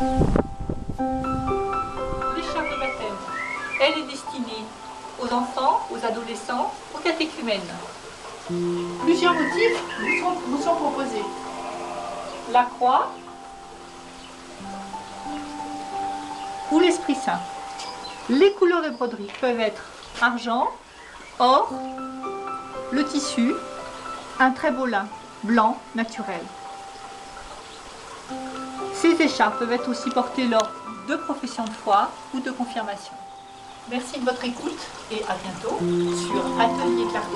Les de baptême, elle est destinée aux enfants, aux adolescents, aux catéchumènes. Plusieurs motifs nous sont, proposés. La croix ou l'Esprit Saint. Les couleurs de broderies peuvent être argent, or, le tissu, un très beau lin blanc naturel. Ces écharpes peuvent être aussi portées lors de profession de foi ou de confirmation. Merci de votre écoute et à bientôt sur atelierclarté.tv.